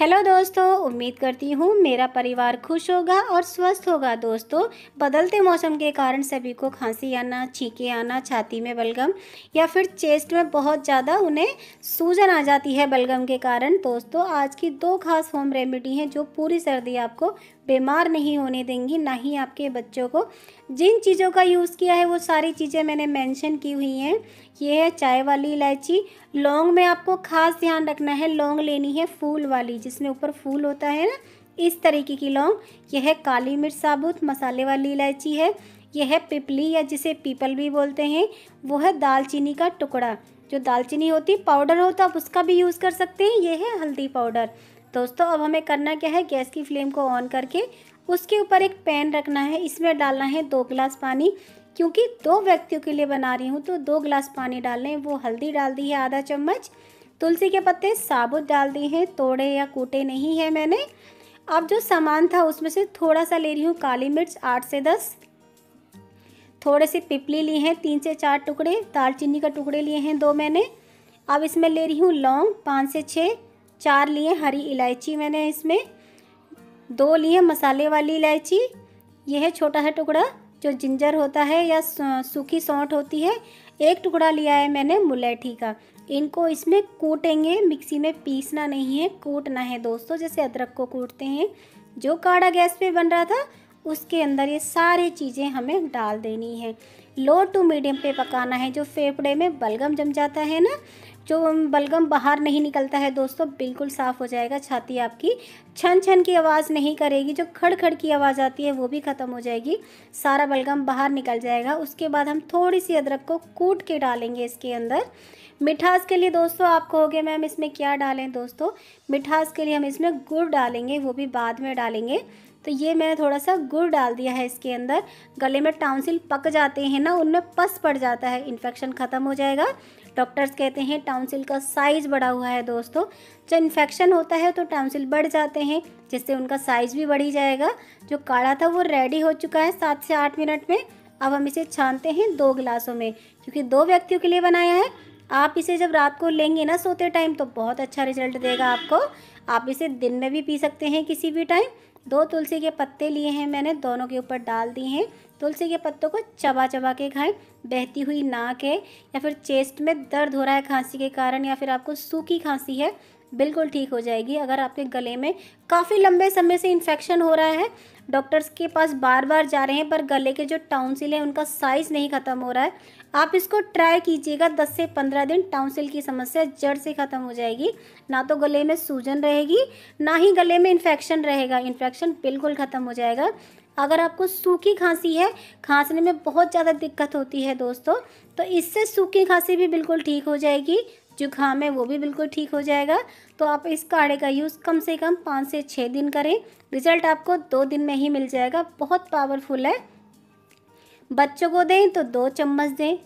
Hello दोस्तों, उम्मीद करती हूँ मेरा परिवार खुश होगा और स्वस्थ होगा। दोस्तों, बदलते मौसम के कारण सभी को खांसी आना, छींके आना, छाती में बलगम या फिर चेस्ट में बहुत ज़्यादा उन्हें सूजन आ जाती है बलगम के कारण। दोस्तों, आज की दो खास होम रेमेडी हैं जो पूरी सर्दी आपको बीमार नहीं होने देंगी, ना ही आपके बच्चों को। जिन चीज़ों का यूज़ किया है, वो सारी चीज़ें मैंने मेंशन की हुई हैं। ये है चाय वाली इलायची। लौंग में आपको खास ध्यान रखना है, लौंग लेनी है फूल वाली जिसमें ऊपर फूल होता है ना, इस तरीके की लौंग। यह है काली मिर्च साबुत मसाले वाली इलायची है। यह है पिपली या जिसे पीपल भी बोलते हैं वो है दालचीनी का टुकड़ा। जो दालचीनी होती, पाउडर होता आप उसका भी यूज़ कर सकते हैं। यह है हल्दी पाउडर। दोस्तों, अब हमें करना क्या है, गैस की फ्लेम को ऑन करके उसके ऊपर एक पैन रखना है। इसमें डालना है दो गिलास पानी। क्योंकि दो व्यक्तियों के लिए बना रही हूँ तो दो गिलास पानी डालने वो हल्दी डाल दी है आधा चम्मच। तुलसी के पत्ते साबुत डाल दिए हैं, तोड़े या कूटे नहीं है मैंने। अब जो सामान था उसमें से थोड़ा सा ले रही हूँ काली मिर्च, आठ से दस। थोड़े से पिपली लिए हैं, तीन से चार टुकड़े, दालचीनी का टुकड़े लिए हैं दो मैंने। अब इसमें ले रही हूँ लौंग, पाँच से छः। चार लिए हरी इलायची मैंने इसमें। दो लिए मसाले वाली इलायची। यह है छोटा सा टुकड़ा जो जिंजर होता है या सूखी सौंठ होती है एक टुकड़ा लिया है मैंने मुलेठी का। इनको इसमें कूटेंगे, मिक्सी में पीसना नहीं है, कूटना है दोस्तों, जैसे अदरक को कूटते हैं। जो काढ़ा गैस पे बन रहा था, उसके अंदर ये सारी चीज़ें हमें डाल देनी है। लो टू मीडियम पे पकाना है, जो फेफड़े में बलगम जम जाता है ना जो बलगम बाहर नहीं निकलता है दोस्तों, बिल्कुल साफ़ हो जाएगा। छाती आपकी छन छन की आवाज़ नहीं करेगी, जो खड़ खड़ की आवाज़ आती है वो भी ख़त्म हो जाएगी। सारा बलगम बाहर निकल जाएगा। उसके बाद हम थोड़ी सी अदरक को कूट के डालेंगे इसके अंदर। मिठास के लिए दोस्तों, आप कहोगे मैम इसमें क्या डालें दोस्तों? मिठास के लिए हम इसमें गुड़ डालेंगे, वो भी बाद में डालेंगे। तो ये मैंने थोड़ा सा गुड़ डाल दिया है इसके अंदर। गले में टाउनसिल पक जाते हैं ना, उनमें पस पड़ जाता है। इन्फेक्शन ख़त्म हो जाएगा। डॉक्टर्स कहते हैं टाउनसिल का साइज़ बढ़ा हुआ है दोस्तों। जब इन्फेक्शन होता है तो टाउनसिल बढ़ जाते हैं, जिससे उनका साइज़ भी बढ़ी जाएगा। जो काढ़ा था वो रेडी हो चुका है सात से आठ मिनट में। अब हम इसे छानते हैं दो गिलासों में, क्योंकि दो व्यक्तियों के लिए बनाया है। आप इसे जब रात को लेंगे ना सोते टाइम तो बहुत अच्छा रिज़ल्ट देगा आपको। आप इसे दिन में भी पी सकते हैं किसी भी टाइम दो तुलसी के पत्ते लिए हैं मैंने, दोनों के ऊपर डाल दिए हैं। तुलसी के पत्तों को चबा चबा के खाएँ। बहती हुई नाक है या फिर चेस्ट में दर्द हो रहा है खांसी के कारण या फिर आपको सूखी खांसी है, बिल्कुल ठीक हो जाएगी। अगर आपके गले में काफ़ी लंबे समय से इन्फेक्शन हो रहा है डॉक्टर्स के पास बार बार जा रहे हैं, पर गले के जो टाउनसिल है, उनका साइज़ नहीं ख़त्म हो रहा है। आप इसको ट्राई कीजिएगा 10 से 15 दिन टाउनसिल की समस्या जड़ से ख़त्म हो जाएगी। ना तो गले में सूजन रहेगी, ना ही गले में इन्फेक्शन रहेगा। इन्फेक्शन बिल्कुल ख़त्म हो जाएगा। अगर आपको सूखी खांसी है, खांसने में बहुत ज़्यादा दिक्कत होती है दोस्तों तो इससे सूखी खांसी भी बिल्कुल ठीक हो जाएगी, जुकाम है वो भी बिल्कुल ठीक हो जाएगा। तो आप इस काढ़े का यूज़ कम से कम पाँच से छः दिन करें। रिज़ल्ट आपको दो दिन में ही मिल जाएगा, बहुत पावरफुल है। बच्चों को दें तो दो चम्मच दें,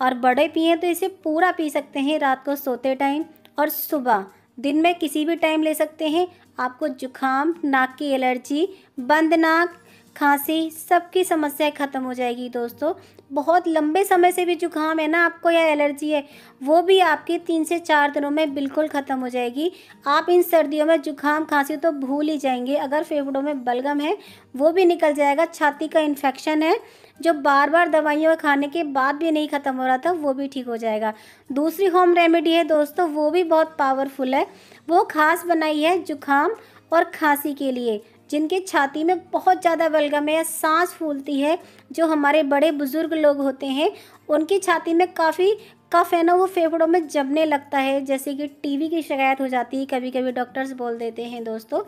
और बड़े पिए तो इसे पूरा पी सकते हैं रात को सोते टाइम, और सुबह दिन में किसी भी टाइम ले सकते हैं। आपको जुखाम नाक की एलर्जी बंद नाक खांसी सबकी समस्याएँ ख़त्म हो जाएगी दोस्तों। बहुत लंबे समय से भी जुकाम है ना आपको या एलर्जी है, वो भी आपकी तीन से चार दिनों में बिल्कुल ख़त्म हो जाएगी। आप इन सर्दियों में जुकाम खांसी तो भूल ही जाएँगे, अगर फेफड़ों में बलगम है, वो भी निकल जाएगा, छाती का इन्फेक्शन है, जो बार बार दवाइयों खाने के बाद भी नहीं ख़त्म हो रहा था, वो भी ठीक हो जाएगा। दूसरी होम रेमेडी है दोस्तों, वो भी बहुत पावरफुल है, वो खास बनाई है जुकाम और खांसी के लिए। जिनके छाती में बहुत ज़्यादा बलगम है या सांस फूलती है, जो हमारे बड़े बुज़ुर्ग लोग होते हैं, उनकी छाती में काफ़ी कफ है ना, वो फेफड़ों में जमने लगता है। जैसे कि टीवी की शिकायत हो जाती है कभी कभी डॉक्टर्स बोल देते हैं दोस्तों,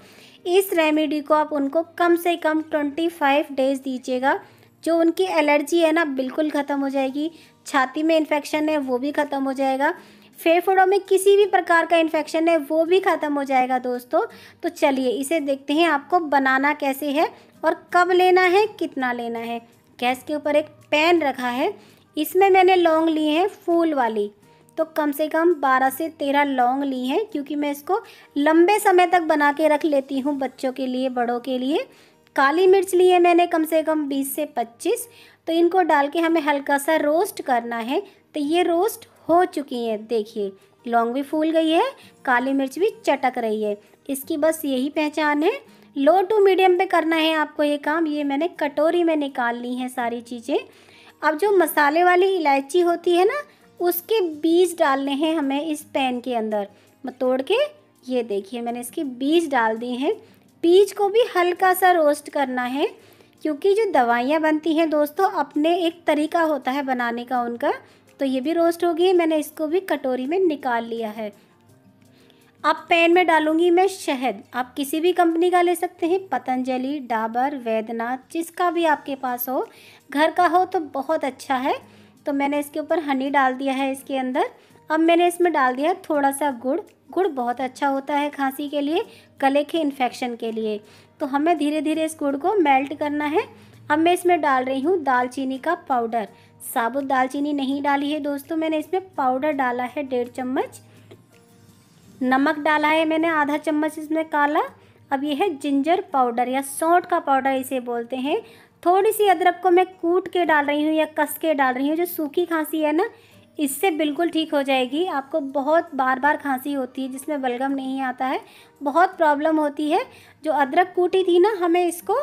इस रेमेडी को आप उनको कम से कम ट्वेंटी फाइव डेज़ दीजिएगा। जो उनकी एलर्जी है ना, बिल्कुल ख़त्म हो जाएगी। छाती में इन्फेक्शन है, वो भी ख़त्म हो जाएगा। फेफड़ों में किसी भी प्रकार का इन्फेक्शन है, वो भी ख़त्म हो जाएगा दोस्तों। तो चलिए, इसे देखते हैं आपको बनाना कैसे है और कब लेना है, कितना लेना है। गैस के ऊपर एक पैन रखा है। इसमें मैंने लौंग लिए हैं, फूल वाली। तो कम से कम 12 से 13 लौंग ली हैं, क्योंकि मैं इसको लंबे समय तक बना के रख लेती हूँ बच्चों के लिए, बड़ों के लिए। काली मिर्च ली है मैंने कम से कम 20 से 25 तो इनको डाल के हमें हल्का सा रोस्ट करना है। तो ये रोस्ट हो चुकी हैं। देखिए, लौंग भी फूल गई है, काली मिर्च भी चटक रही है। इसकी बस यही पहचान है। लो टू मीडियम पे करना है आपको ये काम। ये मैंने कटोरी में निकाल ली हैं सारी चीज़ें। अब जो मसाले वाली इलायची होती है ना, उसके बीज डालने हैं हमें इस पैन के अंदर। तोड़ के ये देखिए, मैंने इसके बीज डाल दिए हैं। बीज को भी हल्का सा रोस्ट करना है, क्योंकि जो दवाइयाँ बनती हैं दोस्तों, अपने एक तरीका होता है बनाने का उनका। तो ये भी रोस्ट हो गई मैंने इसको भी कटोरी में निकाल लिया है। अब पैन में डालूँगी मैं शहद। आप किसी भी कंपनी का ले सकते हैं। पतंजलि, डाबर, वैद्यनाथ, जिसका भी आपके पास हो। घर का हो तो बहुत अच्छा है। तो मैंने इसके ऊपर हनी डाल दिया है इसके अंदर। अब मैंने इसमें डाल दिया थोड़ा सा गुड़। गुड़ बहुत अच्छा होता है खांसी के लिए, गले के इन्फेक्शन के लिए। तो हमें धीरे धीरे इस गुड़ को मेल्ट करना है। अब मैं इसमें डाल रही हूँ दालचीनी का पाउडर साबुत दालचीनी नहीं डाली है दोस्तों, मैंने इसमें पाउडर डाला है डेढ़ चम्मच। नमक डाला है मैंने, आधा चम्मच इसमें काला। अब यह है जिंजर पाउडर या सौंठ का पाउडर इसे बोलते हैं। थोड़ी सी अदरक को मैं कूट के डाल रही हूँ या कस के डाल रही हूँ, जो सूखी खांसी है ना, इससे बिल्कुल ठीक हो जाएगी। आपको बहुत बार बार खांसी होती है, जिसमें बलगम नहीं आता है। बहुत प्रॉब्लम होती है। जो अदरक कूटी थी ना, हमें इसको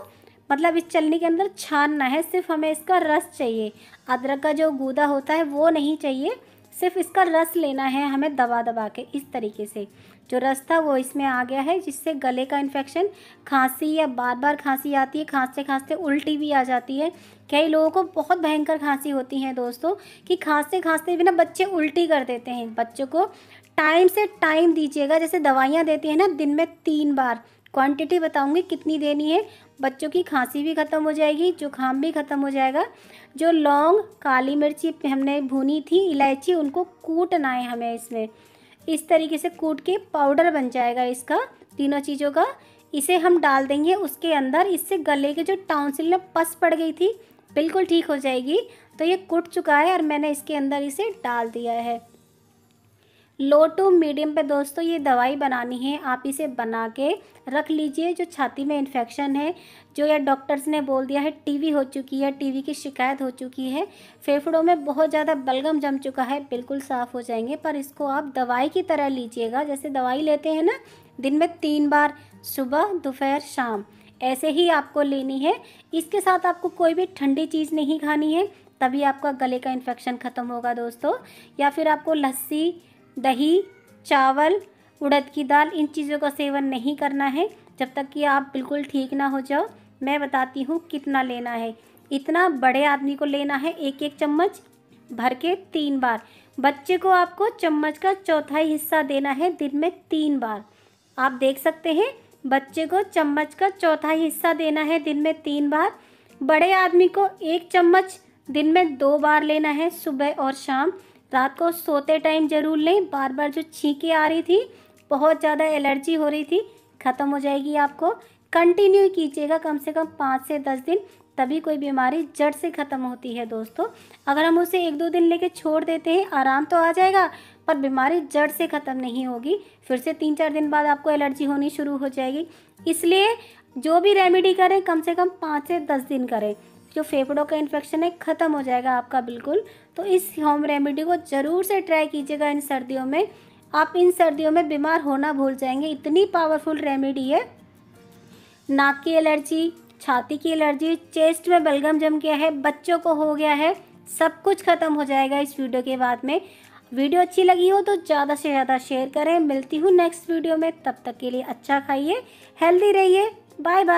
मतलब इस चलनी के अंदर छानना है, सिर्फ़ हमें इसका रस चाहिए। अदरक का जो गूदा होता है, वो नहीं चाहिए। सिर्फ़ इसका रस लेना है हमें दबा दबा के, इस तरीके से। जो रस था, वो इसमें आ गया है, जिससे गले का इन्फेक्शन खांसी या बार बार खांसी आती है खांसते खांसते उल्टी भी आ जाती है। कई लोगों को बहुत भयंकर खांसी होती है दोस्तों, कि खांसते खांसते भी ना बच्चे उल्टी कर देते हैं। बच्चों को टाइम से टाइम दीजिएगा, जैसे दवाइयाँ देती हैं ना दिन में तीन बार क्वांटिटी बताऊँगी कितनी देनी है। बच्चों की खांसी भी ख़त्म हो जाएगी, जुकाम भी ख़त्म हो जाएगा। जो लौंग, काली मिर्ची हमने भुनी थी, इलायची, उनको कूटना है हमें इसमें। इस तरीके से कूट के पाउडर बन जाएगा इसका, तीनों चीज़ों का। इसे हम डाल देंगे उसके अंदर। इससे गले के जो टाउनसिल में पस पड़ गई थी, बिल्कुल ठीक हो जाएगी। तो ये कूट चुका है और मैंने इसके अंदर इसे डाल दिया है। लो टू मीडियम पे दोस्तों ये दवाई बनानी है, आप इसे बना के रख लीजिए, जो छाती में इन्फेक्शन है, जो या डॉक्टर्स ने बोल दिया है टीवी हो चुकी है टीवी की शिकायत हो चुकी है, फेफड़ों में बहुत ज़्यादा बलगम जम चुका है, बिल्कुल साफ़ हो जाएँगे, पर इसको आप दवाई की तरह लीजिएगा, जैसे दवाई लेते हैं ना, दिन में तीन बार, सुबह, दोपहर, शाम, ऐसे ही आपको लेनी है। इसके साथ आपको कोई भी ठंडी चीज़ नहीं खानी है, तभी आपका गले का इन्फेक्शन ख़त्म होगा दोस्तों, या फिर आपको लस्सी दही, चावल, उड़द की दाल, इन चीज़ों का सेवन नहीं करना है। जब तक कि आप बिल्कुल ठीक ना हो जाओ, मैं बताती हूँ कितना लेना है। इतना बड़े आदमी को लेना है एक एक चम्मच, भर के तीन बार। बच्चे को आपको चम्मच का चौथाई हिस्सा देना है दिन में तीन बार। आप देख सकते हैं, बच्चे को चम्मच का चौथाई हिस्सा देना है दिन में तीन बार। बड़े आदमी को एक चम्मच दिन में दो बार लेना है सुबह और शाम। रात को सोते टाइम ज़रूर लें। बार बार जो छींकें आ रही थी, बहुत ज़्यादा एलर्जी हो रही थी, ख़त्म हो जाएगी आपको। कंटिन्यू कीजिएगा कम से कम पाँच से दस दिन, तभी कोई बीमारी जड़ से ख़त्म होती है दोस्तों। अगर हम उसे एक दो दिन लेके छोड़ देते हैं, आराम तो आ जाएगा, पर बीमारी जड़ से ख़त्म नहीं होगी। फिर से तीन चार दिन बाद आपको एलर्जी होनी शुरू हो जाएगी। इसलिए जो भी रेमेडी करें, कम से कम पाँच से दस दिन करें। जो फेफड़ों का इन्फेक्शन है, ख़त्म हो जाएगा आपका बिल्कुल। तो इस होम रेमेडी को ज़रूर से ट्राई कीजिएगा इन सर्दियों में। आप इन सर्दियों में बीमार होना भूल जाएँगे। इतनी पावरफुल रेमेडी है। नाक की एलर्जी छाती की एलर्जी चेस्ट में बलगम जम गया है, बच्चों को हो गया है, सब कुछ ख़त्म हो जाएगा इस वीडियो के बाद में। वीडियो अच्छी लगी हो तो ज़्यादा से ज़्यादा शेयर करें। मिलती हूँ नेक्स्ट वीडियो में। तब तक के लिए अच्छा खाइए हेल्दी रहिए। Bye bye